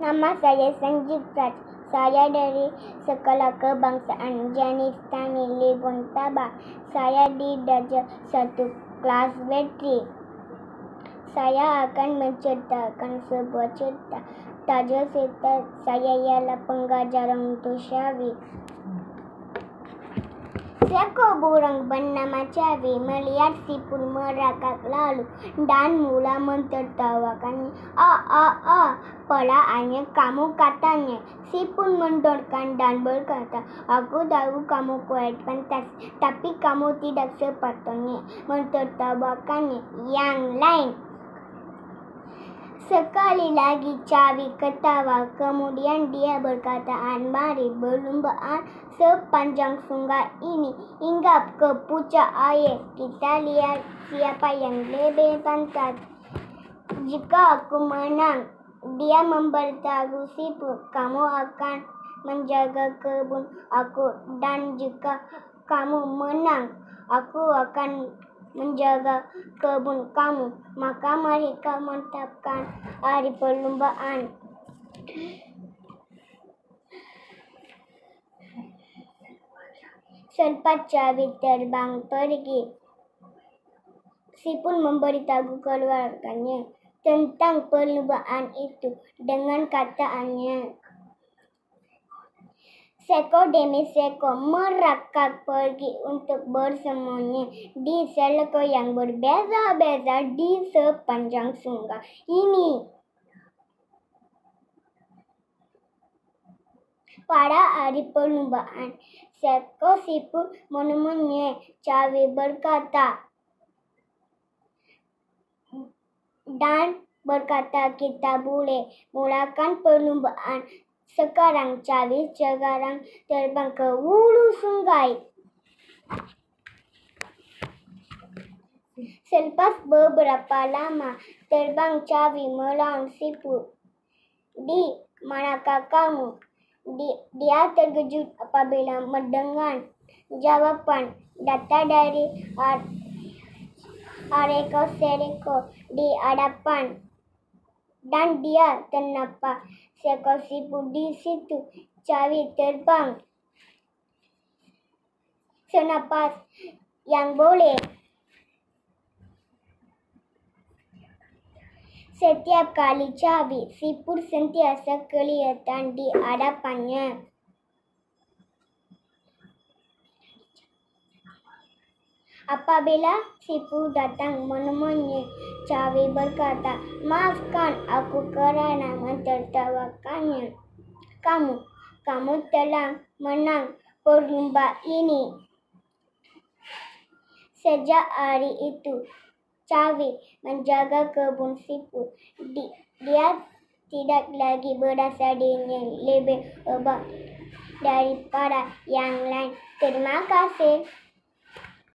Nama saya Sanjeev Raj. Saya dari Sekolah Kebangsaan Janis Tani Lebon Tabak. Saya di darjah 1 kelas bateri. Saya akan menceritakan sebuah cerita. Tajuk cerita saya ialah Pengajaran untuk Syawi. Seekor burung bernama Cavi melihat siput merakak lalu dan mula mentertawakannya. Ah, ah, ah, pelaannya kamu katanya. Siput mendorkan dan berkata, aku tahu kamu kuat pantas, tapi kamu tidak sepatutnya mentertawakannya. Yang lain. Sekali lagi Cavi ketawa, kemudian dia berkata, mari berlumbaan sepanjang sungai ini hingga ke puncak air. Kita lihat siapa yang lebih pantas. Jika aku menang, dia memberitahu siput, kamu akan menjaga kebun aku dan jika kamu menang, aku akan menjaga kebun kamu. Maka mereka menetapkan hari perlumbaan. Selepas Cawi terbang pergi, si pun memberitahu keluarganya tentang perlumbaan itu dengan kataannya. Seko demi seko merakak pergi untuk bersembunyi di seleko yang berbeza-beza di sepanjang sungai ini. Pada hari perlumbaan, seko siput menemunya. Cawi berkata, dan berkata kita boleh mulakan perlumbaan sekarang Cawi sekarang terbang ke hulu sungai. Selepas beberapa lama terbang Cawi melawan siput. Di manakah kamu? Di, dia terkejut apabila mendengar jawapan datang dari Areko Sereko di hadapan dan dia ternampak seekor siput di situ. Cawi terbang senapas yang boleh. Setiap kali cawi, siput sentiasa kelihatan di hadapannya. Apabila siput datang menemuinya, Cawi berkata, maafkan aku kerana mentertawakannya. Kamu, kamu telah menang perlomba ini. Sejak hari itu, Cawi menjaga kebun siput. Dia tidak lagi berasa dirinya lebih hebat daripada yang lain. Terima kasih.